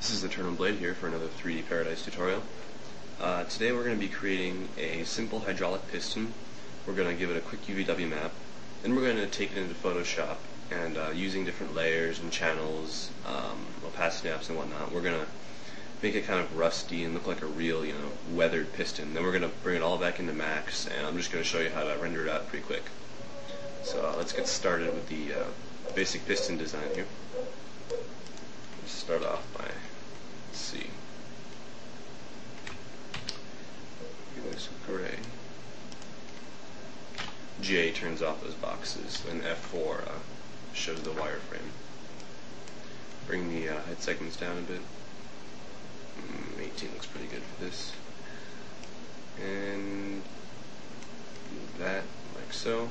This is Eternal Blade here for another 3D Paradise tutorial. Uh, today we're going to be creating a simple hydraulic piston. We're going to give it a quick UVW map. Then we're going to take it into Photoshop and uh, using different layers and channels, um, opacity maps and whatnot, we're going to make it kind of rusty and look like a real, you know, weathered piston. Then we're going to bring it all back into Max and I'm just going to show you how to render it out pretty quick. So uh, let's get started with the uh, basic piston design here. Let's start off by see. Give this gray. J turns off those boxes, and F4 uh, shows the wireframe. Bring the uh, head segments down a bit. Mm, 18 looks pretty good for this. And that like so.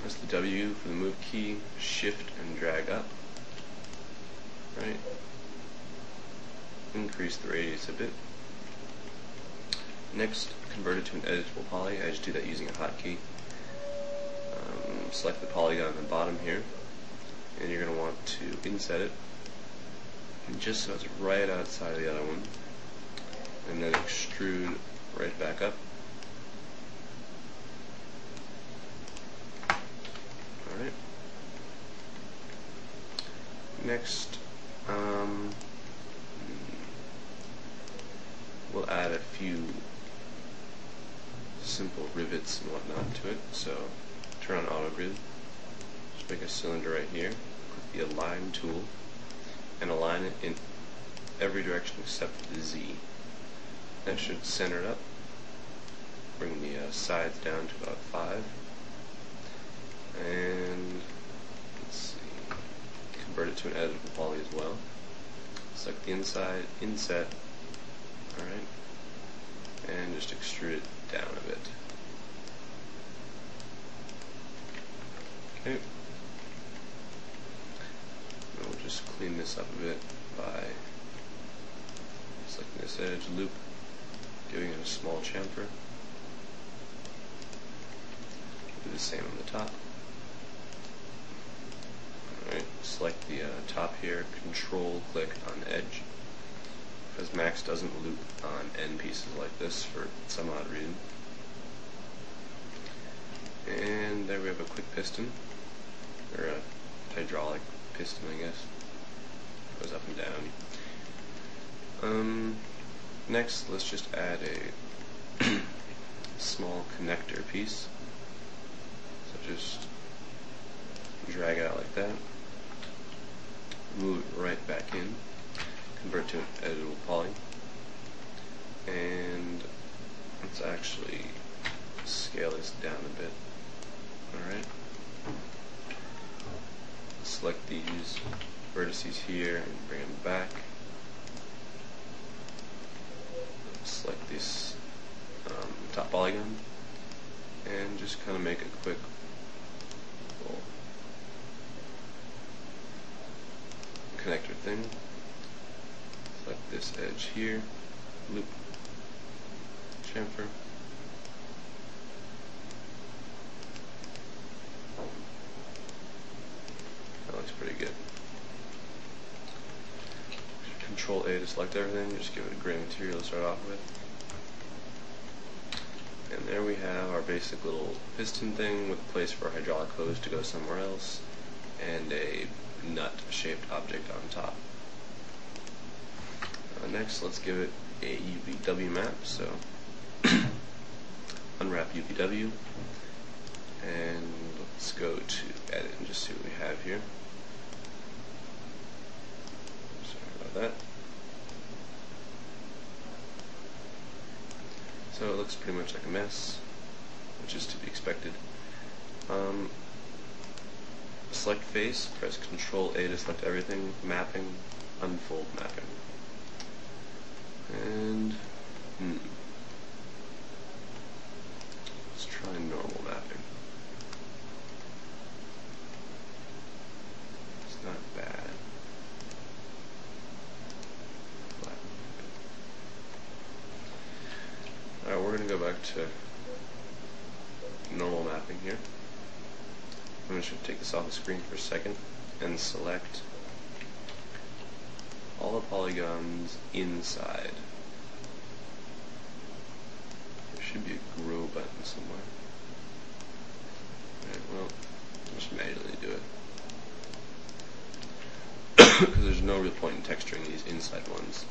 Press the W for the move key, shift and drag up. Right? Increase the radius a bit. Next, convert it to an editable poly. I just do that using a hotkey. Um, select the polygon on the bottom here, and you're going to want to inset it, and just so it's right outside of the other one, and then extrude right back up. Alright. Next, um, we'll add a few simple rivets and whatnot to it. So turn on auto grid, just make a cylinder right here, click the align tool, and align it in every direction except the Z. That should center it up. Bring the uh, sides down to about 5. And let's see, convert it to an editable poly as well. Select the inside, inset, Alright. And just extrude it down a bit. Okay. And we'll just clean this up a bit by selecting this edge, loop, giving it a small chamfer. Do the same on the top. Alright, select the uh, top here, control click on edge because Max doesn't loop on end pieces like this for some odd reason. And there we have a quick piston, or a hydraulic piston I guess. Goes up and down. Um, next let's just add a small connector piece. So just drag it out like that. Move it right back in convert to an editable poly. And let's actually scale this down a bit. Alright. Select these vertices here and bring them back. Select this um, top polygon and just kind of make a quick connector thing select this edge here, loop, chamfer. That looks pretty good. Control A to select everything, just give it a gray material to start off with. And there we have our basic little piston thing with a place for a hydraulic hose to go somewhere else and a nut shaped object on top. Next, let's give it a UVW map. So, unwrap UVW, and let's go to edit and just see what we have here. Sorry about that. So it looks pretty much like a mess, which is to be expected. Um, select face, press Control A to select everything, mapping, unfold mapping. And, hmm. Let's try normal mapping. It's not bad. Alright, we're going to go back to normal mapping here. I'm going to take this off the screen for a second and select all the polygons inside. There should be a grow button somewhere. Alright, well, just manually do it. Because there's no real point in texturing these inside ones,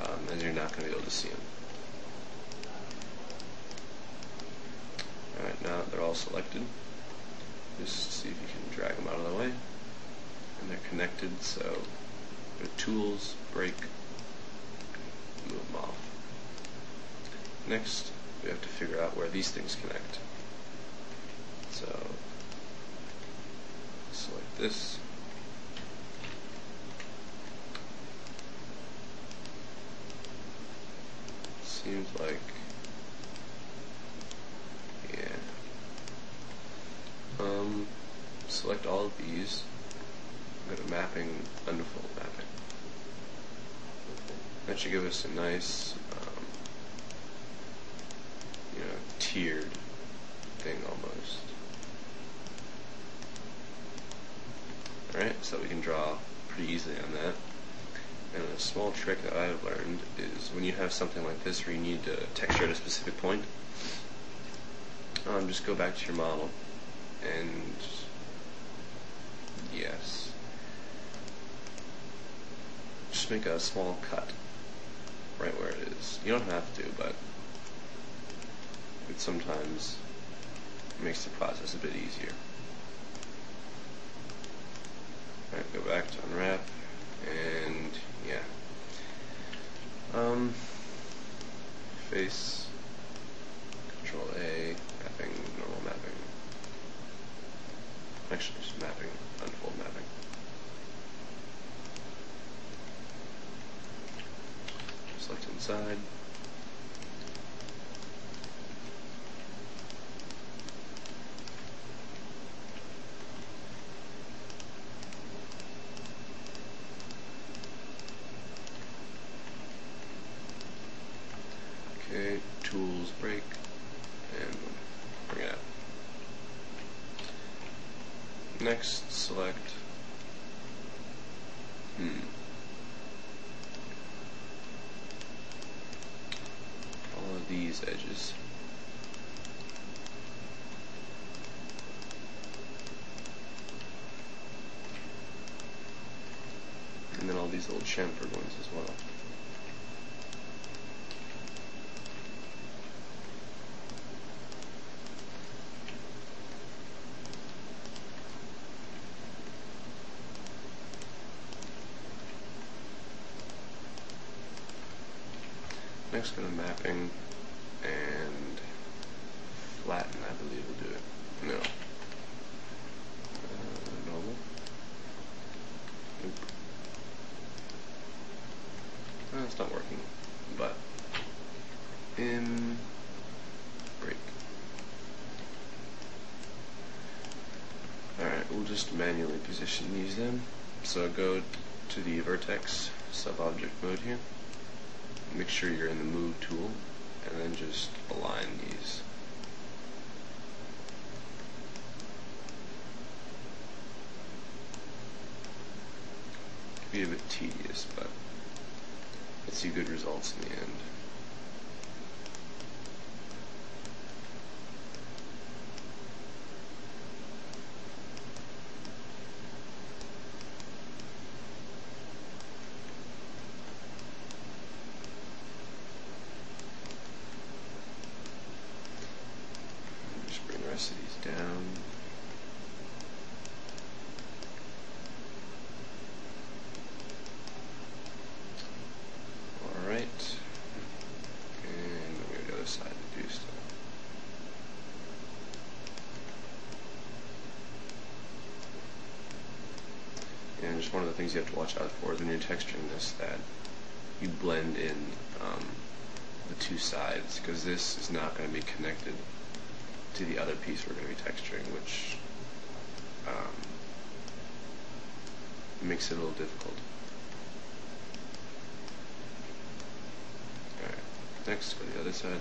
um, as you're not going to be able to see them. Alright, now they're all selected, just see if you can drag them out of the way. And they're connected, so go Tools, Break, move them off. Next, we have to figure out where these things connect. So, select this. Seems like yeah. Um, select all of these. Go to mapping, unfold mapping. That should give us a nice, um, you know, tiered thing almost. Alright, so we can draw pretty easily on that. And a small trick that I've learned is when you have something like this where you need to texture at a specific point, um, just go back to your model and yes just make a small cut right where it is you don't have to but it sometimes makes the process a bit easier. Alright go back to unwrap and yeah. Um face control A mapping normal mapping Actually, just mapping, unfold mapping. Select inside. Okay, tools break, and bring it out. Next, select, hmm, all of these edges. And then all these little chamfered ones as well. To mapping and flatten, I believe will do it. No. Uh, normal. Nope. Uh, it's not working, but in break. Alright, we'll just manually position these then. So go to the vertex sub-object mode here make sure you're in the move tool and then just align these. It can be a bit tedious, but let's see good results in the end. rest of these down. Alright. And we go to the other side to do stuff. One of the things you have to watch out for when you're texturing this that you blend in um, the two sides because this is not going to be connected to the other piece we're going to be texturing, which um, makes it a little difficult. Alright, next, go to the other side.